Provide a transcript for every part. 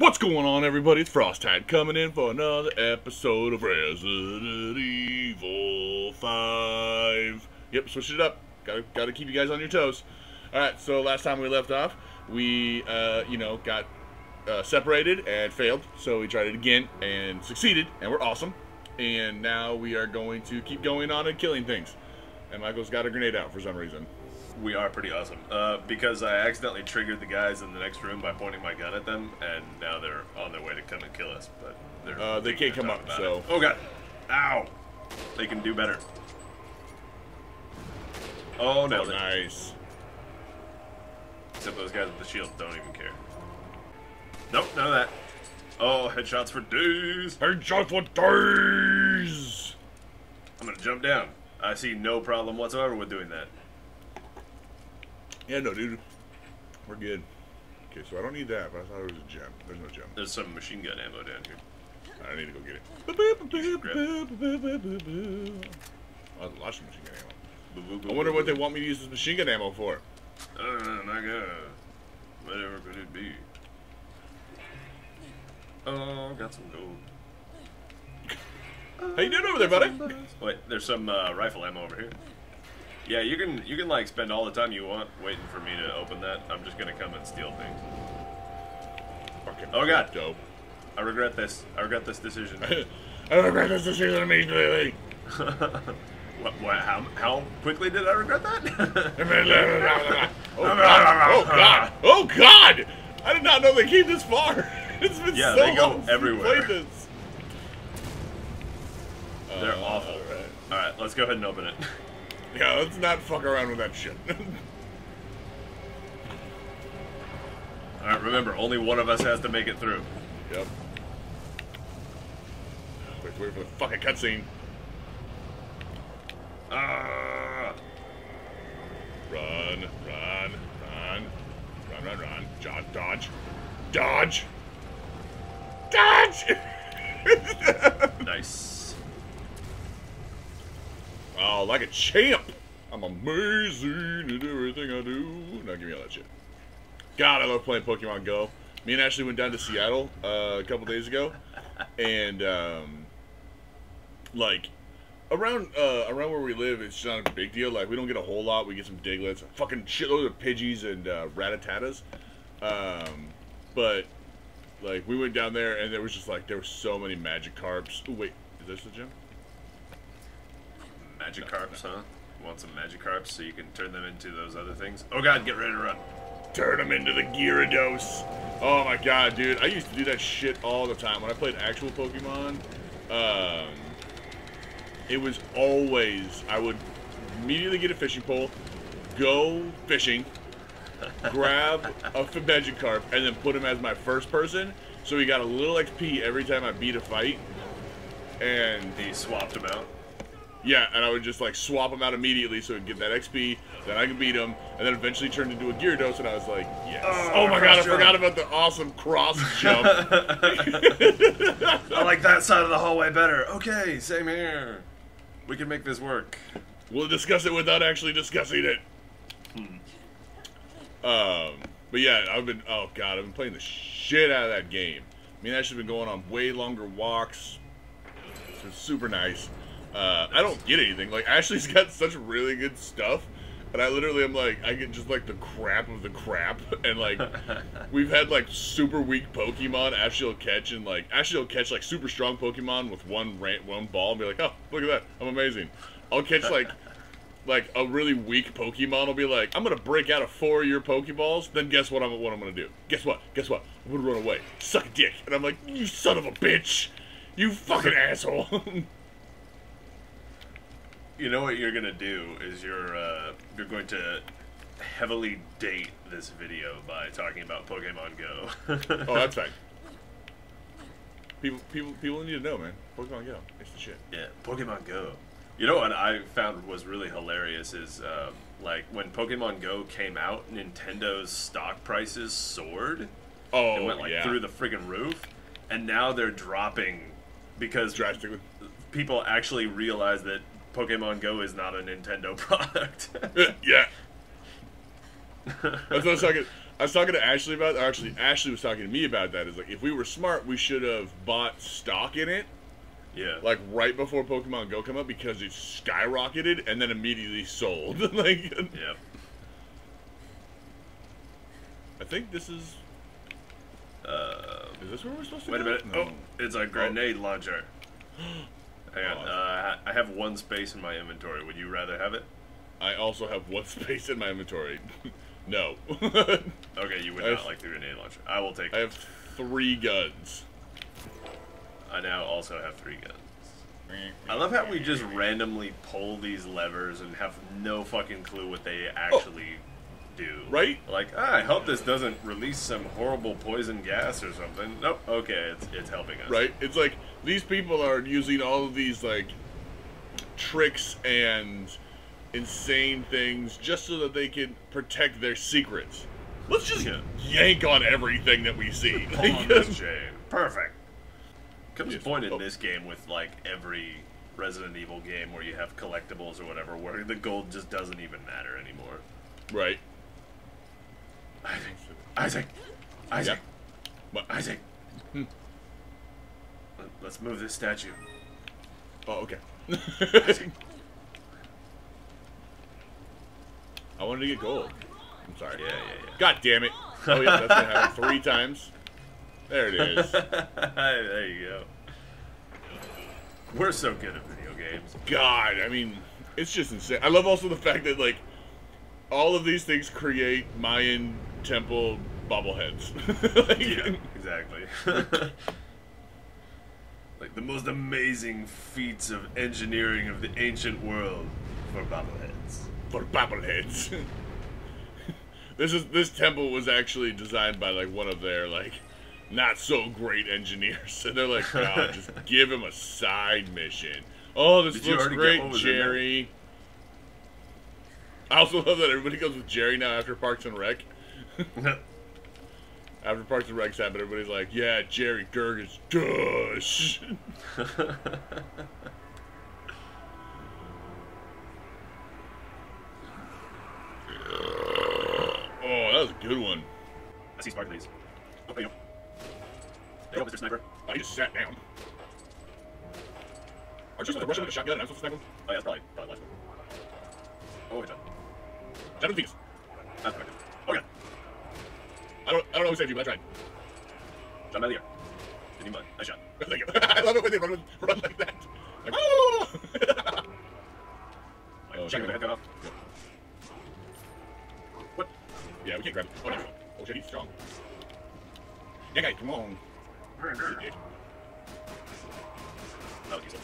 What's going on, everybody? It's Frost Titan coming in for another episode of Resident Evil 5. Yep, switch it up. Gotta, gotta keep you guys on your toes. Alright, so last time we left off, we, uh, you know, got uh, separated and failed. So we tried it again and succeeded, and we're awesome. And now we are going to keep going on and killing things. And Michael's got a grenade out for some reason. We are pretty awesome. Uh, because I accidentally triggered the guys in the next room by pointing my gun at them, and now they're on their way to come and kill us. But they're Uh, they can't come up, so- it. oh god, ow! They can do better. Oh no! Oh, nice. Except those guys with the shield don't even care. Nope, none of that. Oh, headshots for days. Headshot for days! I'm gonna jump down. I see no problem whatsoever with doing that. Yeah, no, dude. We're good. Okay, so I don't need that, but I thought it was a gem. There's no gem. There's some machine gun ammo down here. I need to go get it. Oh, there's lots of machine gun ammo. I wonder what they want me to use this machine gun ammo for. Oh my god. Whatever could it be? Oh, got some gold. How you doing over there, buddy? Wait, there's some uh, rifle ammo over here. Yeah, you can you can like spend all the time you want waiting for me to open that. I'm just gonna come and steal things. Fucking Oh, God. dope. I regret this. I regret this decision. I regret this decision immediately. what, what, how, how quickly did I regret that? oh, God. oh God! Oh God! I did not know they came this far. It's been Yeah, so they go long everywhere. played this. They're Uh, awful. alright. All right, let's go ahead and open it. Yeah, let's not fuck around with that shit. All right, remember, only one of us has to make it through. yep. Wait, wait for the fucking cutscene. Ah! Run, run, run, run, run, run. Dodge, dodge, dodge, dodge. Nice. oh, like a champ. I'm amazing at everything I do. Now give me all that shit. God, I love playing Pokemon Go. Me and Ashley went down to Seattle uh, a couple days ago, and um, like around uh, around where we live, it's not a big deal. Like we don't get a whole lot. We get some Digletts, fucking shitload of Pidgeys and uh, Rattatas. Um, but like we went down there, and there was just like there were so many Magikarps. Ooh, wait, is this the gym? Magikarps, huh? Want some Magikarps so you can turn them into those other things? Oh god, get ready to run. Turn them into the Gyarados. Oh my god, dude. I used to do that shit all the time. When I played actual Pokemon, um, it was always, I would immediately get a fishing pole, go fishing, grab a Magikarp, and then put him as my first person. So he got a little XP every time I beat a fight. And He swapped them out. Yeah, and I would just like swap them out immediately so I'd get that XP, then I could beat them, and then eventually turned into a Gyarados, and I was like, yes. Oh, Oh, my god, I forgot about the awesome cross jump. I like that side of the hallway better. Okay, same here. We can make this work. we'll discuss it without actually discussing it. Um, but yeah, I've been, oh god, I've been playing the shit out of that game. I mean, I've been going on way longer walks. It's super nice. Uh, I don't get anything. Like, Ashley's got such really good stuff. And I literally am like, I get just like the crap of the crap. And like, we've had like super weak Pokemon. Ashley will catch and like, Ashley will catch like super strong Pokemon with one ran- one ball and be like, oh, look at that. I'm amazing. I'll catch like, like a really weak Pokemon will be like, I'm gonna break out of four of your Pokeballs. Then guess what? I'm what I'm gonna do? Guess what? Guess what? I'm gonna run away, suck a dick, and I'm like, you son of a bitch, you fucking asshole. You know what you're gonna do is you're uh, you're going to heavily date this video by talking about Pokemon Go. oh, that's fine. People, people, people need to know, man. Pokemon Go, it's the shit. Yeah, Pokemon Go. You know what I found was really hilarious is um, like when Pokemon Go came out, Nintendo's stock prices soared. Oh, It went like yeah. through the friggin' roof, and now they're dropping because drastically. people actually realize that Pokemon Go is not a Nintendo product. yeah. That's what I was talking. I was talking to Ashley about. Actually, Ashley was talking to me about that. Is like if we were smart, we should have bought stock in it, Yeah. like right before Pokemon Go come up, because it skyrocketed and then immediately sold. like, Yep. I think this is. Uh, Is this where we're supposed to wait a minute. No. Oh, it's a grenade launcher. Hang on. Oh. Uh, I have one space in my inventory. Would you rather have it? I also have one space in my inventory. no. Okay, you would I not have- like the grenade launcher. I will take I have three guns. I now also have three guns. I love how we just randomly pull these levers and have no fucking clue what they actually do. Right? Like, ah, I hope this doesn't release some horrible poison gas or something. Nope. Okay, it's it's helping us. Right? It's like these people are using all of these like tricks and insane things just so that they can protect their secrets. Let's just Yeah. yank on everything that we see. Pull on this chain. Perfect. Comes a Yes. point in Oh. this game with like every Resident Evil game where you have collectibles or whatever, where the gold just doesn't even matter anymore. right. Isaac, Isaac, Isaac, But Isaac. Hmm. Let- Let's move this statue. oh, okay. I wanted to get gold. I'm sorry. Yeah, yeah, yeah. God damn it. Oh yeah, that's gonna happen three times. There it is. there you go. We're so good at video games. God, I mean, it's just insane. I love also the fact that like all of these things create Mayan temple bobbleheads. Like, Yeah, exactly. like the most amazing feats of engineering of the ancient world for bobbleheads. For bobbleheads. this is this temple was actually designed by like one of their like not so great engineers. And they're like, God, just give him a side mission. Oh, this Did looks great, what was in there? Jerry. I also love that everybody goes with Jerry now after Parks and Rec. After Parks and Rec's happened, everybody's like, yeah, Jerry Gergich, dush. oh, that was a good one. I see sparklies. Oh, go. There you go, Mr. Sniper. I just sat down. Aren't you supposed to rush him with a shotgun and I'm supposed to snipe him? Oh, yeah, that's probably, probably last one. Oh, wait, John. Shadow Phoenix. That's correct. I don't, I don't know who saved you, but I tried. John by the ear. Didn't. Nice shot. Thank you. I love it when they run, with, run like that. Like, oh! Like, Oh, check the head cut off. What? Yeah, we can't grab it. Oh, no. Oh, shit, he's strong. Yeah, guy, come on. That was useless.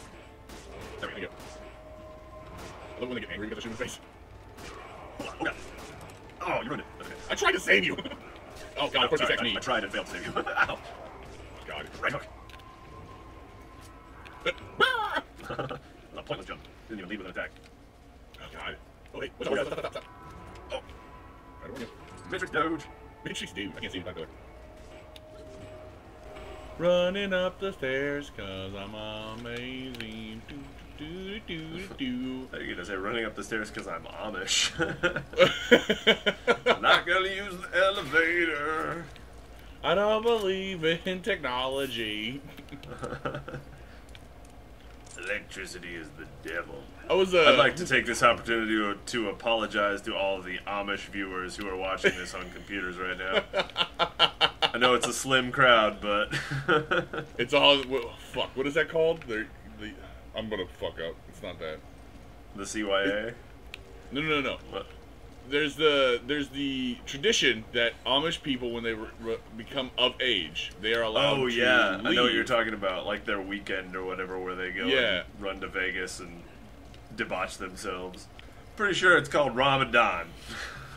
There we go. I love when they get angry because I shoot in the face. Oh, God. Oh, you ruined it. I tried to save you. Oh, God, of course Sorry, attacked I, me. I tried and failed to save you. Ow. God. Right hook. Ah! a pointless jump. Didn't even lead with an attack. Oh, God. Oh, wait. What's up? Stop. Oh, I don't know. Matrix Doge. Matrix dude. I can't see the back door. Running up the stairs cause I'm amazing. Do, do, do, do, you gonna say running up the stairs because I'm Amish? do. Not gonna use the elevator. I don't believe in technology. Electricity is the devil. I was uh, I'd like to take this opportunity to, to apologize to all the Amish viewers who are watching this on computers right now. I know it's a slim crowd, but It's all well, fuck. What is that called? The the. I'm gonna fuck up. It's not that. the CYA. No, no, no, no. What? There's the there's the tradition that Amish people, when they re- re- become of age, they are allowed. Oh yeah, I know what you're talking about, like their weekend or whatever, where they go Yeah. and run to Vegas and debauch themselves. Pretty sure it's called Ramadan.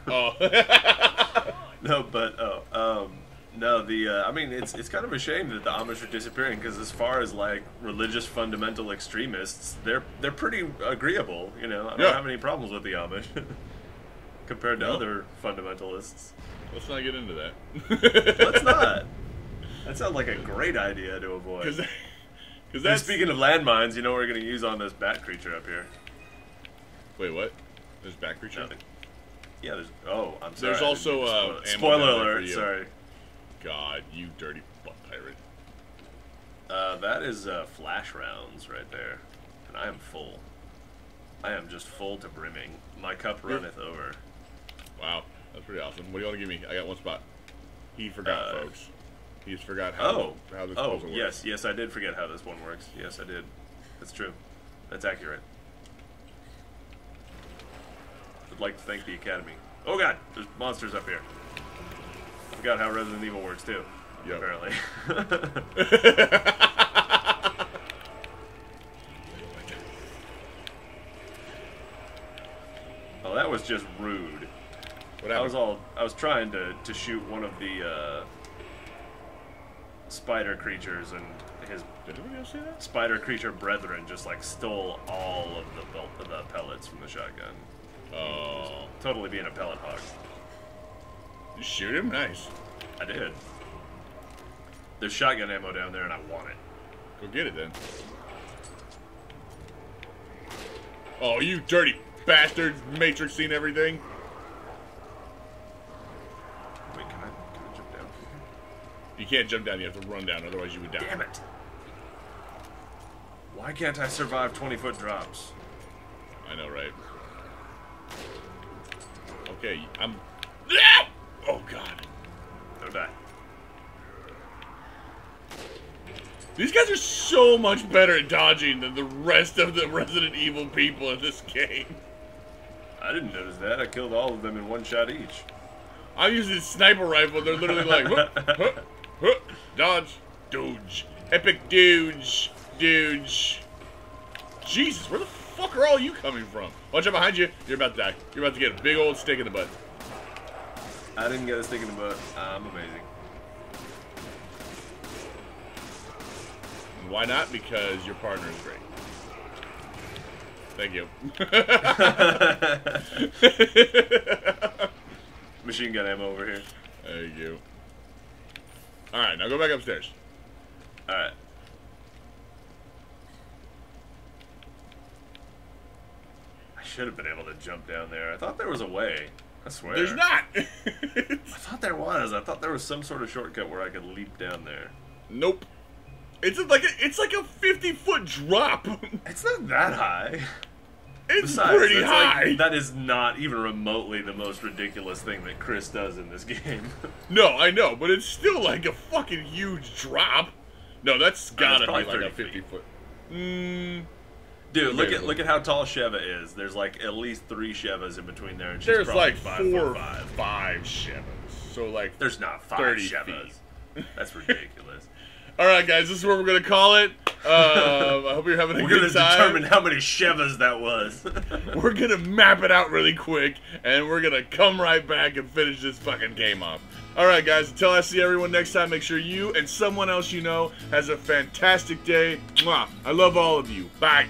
Oh. No, but oh, um, no. The uh, I mean, it's it's kind of a shame that the Amish are disappearing because as far as like religious fundamental extremists, they're they're pretty agreeable. You know, I don't Yeah. have any problems with the Amish compared to No. other fundamentalists. Let's not get into that. Let's not. That sounds like a great idea to avoid. Because And that's speaking of landmines, you know what we're going to use on this bat creature up here? Wait, what? There's bat creature. Nothing. Yeah, there's. Oh, I'm sorry. There's also, didn't uh, spoil Spoiler down for alert. you. Sorry. God, you dirty butt pirate. Uh, that is uh, flash rounds right there, and I am full. I am just full to brimming. My cup runneth over. Wow, that's pretty awesome. What do you want to give me? I got one spot. He forgot, Uh, folks. He just forgot how Oh, how this oh, puzzle works. yes, yes, I did forget how this one works. Yes, I did. That's true. That's accurate. I'd like to thank the Academy. Oh god, there's monsters up here. Forgot how Resident Evil works too. Yep. Apparently. oh, that was just rude. What I was all I was trying to to shoot one of the uh, spider creatures, and his Did anybody else see that? spider creature brethren just like stole all of the the pellets from the shotgun. Oh, Totally being a pellet hog. You shoot him? Nice. I did. There's shotgun ammo down there, and I want it. Go get it then. Oh, you dirty bastard! Matrix seen everything. Wait, can I, can I jump down? You can't jump down. You have to run down. Otherwise, you would die. Damn it! Why can't I survive 20 foot drops? I know, right? Okay, I'm. Oh God. Don't die. These guys are so much better at dodging than the rest of the Resident Evil people in this game. I didn't notice that. I killed all of them in one shot each. I'm using sniper rifle. They're literally like, huh, huh, dodge, dodge, epic dodge, dodge. Jesus, where the fuck are all you coming from? Watch out behind you. You're about to die. You're about to get a big old stick in the butt. I didn't get a stick in the butt. Uh, I'm amazing. Why not? Because your partner is great. Thank you. Machine gun ammo over here. Thank you. All right, now go back upstairs. Alright. I should have been able to jump down there. I thought there was a way. I swear. There's not. I thought there was. I thought there was some sort of shortcut where I could leap down there. nope. It's like a, it's like a 50 foot drop. It's not that high. It's Besides, pretty that's like- high. that is not even remotely the most ridiculous thing that Chris does in this game. No, I know, but it's still like a fucking huge drop. No, that's gotta be like a 50 feet. foot. Mm, Dude, look at look at how tall Sheva is. There's like at least three Shevas in between there, and she's there's probably like five four, five. five Shevas. So like, There's not five 30 Shevas. feet. That's ridiculous. all right, guys, this is where we're gonna call it. Um, I hope you're having a We're good time. We're gonna determine how many Shevas that was. We're gonna map it out really quick, and we're gonna come right back and finish this fucking game off. Alright, guys, until I see everyone next time, make sure you and someone else you know has a fantastic day. Mwah. I love all of you. Bye.